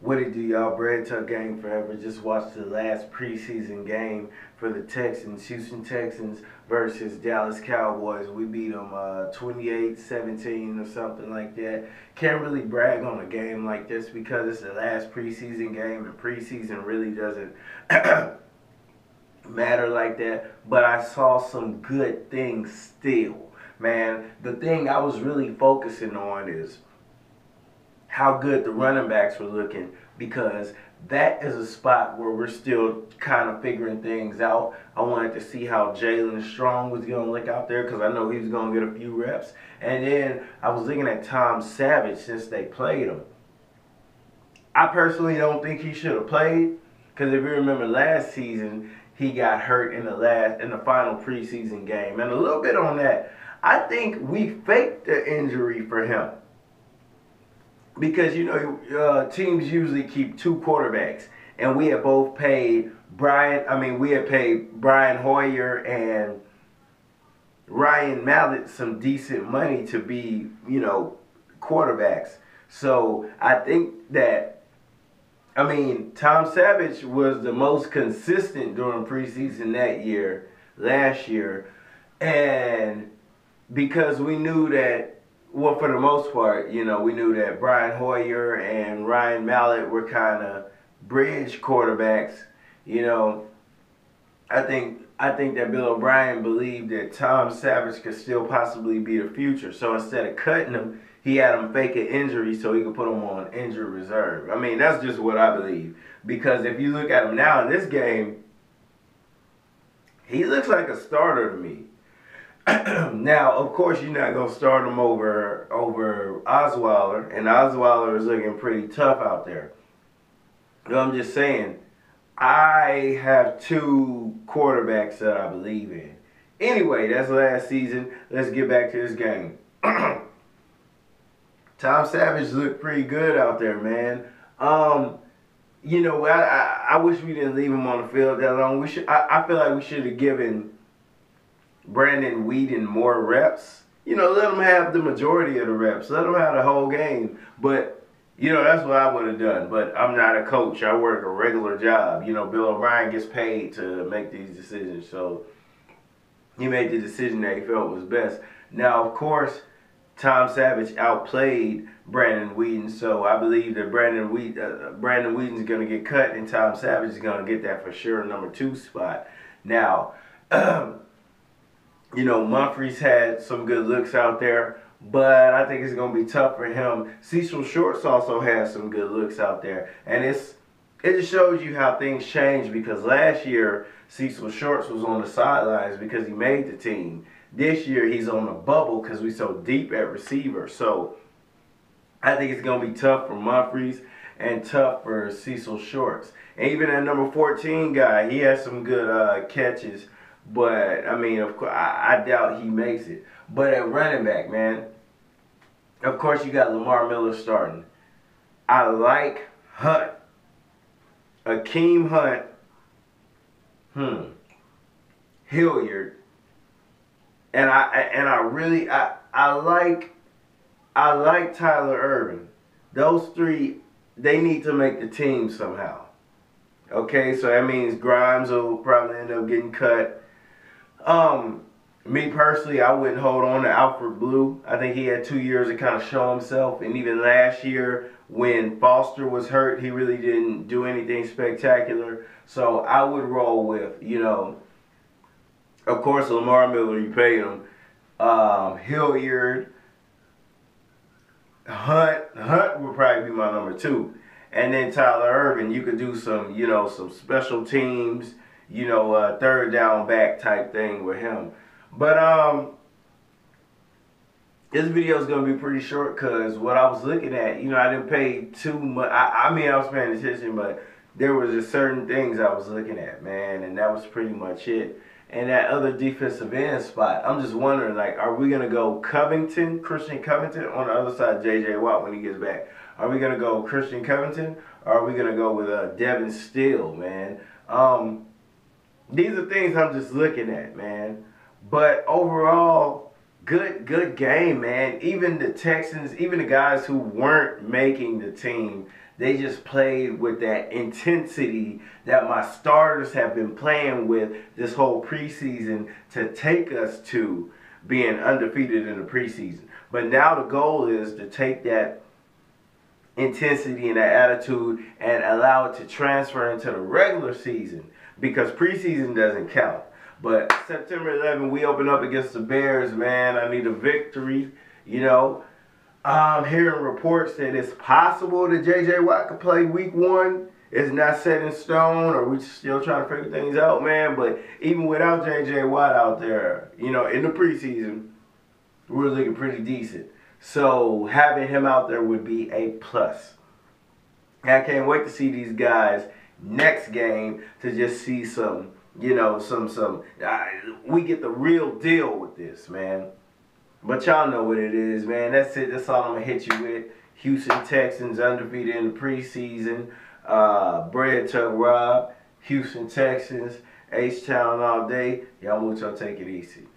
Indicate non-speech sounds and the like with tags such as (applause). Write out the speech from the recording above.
What it do, y'all? Bread Truck Gang Forever. Just watched the last preseason game for the Texans, Houston Texans versus Dallas Cowboys. We beat them uh, 28-17 or something like that. Can't really brag on a game like this because it's the last preseason game and preseason really doesn't (coughs) matter like that. But I saw some good things still. Man, the thing I was really focusing on is how good the running backs were looking because that is a spot where we're still kind of figuring things out. I wanted to see how Jaelen Strong was going to look out there because I know he was going to get a few reps. And then I was looking at Tom Savage since they played him. I personally don't think he should have played because if you remember last season, he got hurt in the last in the final preseason game. And a little bit on that, I think we faked the injury for him because you know uh, teams usually keep two quarterbacks, and we had both paid Brian. I mean, we had paid Brian Hoyer and Ryan Mallett some decent money to be you know quarterbacks. So I think that. I mean, Tom Savage was the most consistent during preseason that year, last year, and because we knew that well, for the most part, you know, we knew that Brian Hoyer and Ryan Mallett were kind of bridge quarterbacks. You know, I think I think that Bill O'Brien believed that Tom Savage could still possibly be the future. So instead of cutting him, he had him fake an injury so he could put him on injury reserve. I mean, that's just what I believe. Because if you look at him now in this game, he looks like a starter to me. (clears throat) now, of course, you're not gonna start him over over Osweiler, and Osweiler is looking pretty tough out there. But I'm just saying, I have two quarterbacks that I believe in. Anyway, that's last season. Let's get back to this game. (clears throat) Tom Savage looked pretty good out there, man. Um, you know, I, I, I wish we didn't leave him on the field that long. We should. I, I feel like we should have given Brandon Weeden more reps. You know, let him have the majority of the reps. Let him have the whole game. But, you know, that's what I would have done. But I'm not a coach. I work a regular job. You know, Bill O'Brien gets paid to make these decisions. So he made the decision that he felt was best. Now, of course, Tom Savage outplayed Brandon Weeden, so I believe that Brandon Weed, uh, Brandon Weeden's going to get cut, and Tom Savage is going to get that for sure number two spot. Now, (clears throat) you know, Mumphery's had some good looks out there, but I think it's going to be tough for him. Cecil Shorts also has some good looks out there, and it's it just shows you how things change because last year Cecil Shorts was on the sidelines because he made the team. This year he's on the bubble because we so deep at receiver. So I think it's going to be tough for Mumphery's and tough for Cecil Shorts. And even that number 14 guy, he has some good uh, catches but I mean, of course, I, I doubt he makes it. But at running back, man, of course you got Lamar Miller starting. I like Hunt, Akeem Hunt, hmm, Hilliard, and I and I really I I like I like Tyler Ervin. Those three, they need to make the team somehow. Okay, so that means Grimes will probably end up getting cut. Um, me personally, I wouldn't hold on to Alfred Blue. I think he had two years to kind of show himself, and even last year when Foster was hurt, he really didn't do anything spectacular. So I would roll with, you know, of course, Lamar Miller, you paid him. Um, Hilliard, Hunt, Hunt would probably be my number two, and then Tyler Ervin. You could do some, you know, some special teams you know, uh, third down back type thing with him. But um, this video is gonna be pretty short because what I was looking at, you know, I didn't pay too much. I, I mean, I was paying attention, but there was just certain things I was looking at, man, and that was pretty much it. And that other defensive end spot, I'm just wondering, like, are we gonna go Covington, Christian Covington, on the other side, J.J. Watt when he gets back? Are we gonna go Christian Covington, or are we gonna go with uh, Devon Still, man? Um, these are things I'm just looking at, man. But overall, good good game, man. Even the Texans, even the guys who weren't making the team, they just played with that intensity that my starters have been playing with this whole preseason to take us to being undefeated in the preseason. But now the goal is to take that intensity and that attitude and allow it to transfer into the regular season because preseason doesn't count. But September 11, we open up against the Bears, man. I need a victory. You know, I'm hearing reports that it's possible that J.J. Watt could play week one. It's not set in stone, or we still trying to figure things out, man. But even without J.J. Watt out there, you know, in the preseason, we're looking pretty decent. So having him out there would be a plus. I can't wait to see these guys next game to just see some, you know, some some. We get the real deal with this, man. But y'all know what it is, man. That's it. That's all I'm gonna hit you with. Houston Texans undefeated in the preseason. Uh, Bread Truck Rob, Houston Texans, H Town all day. Y'all want y'all take it easy.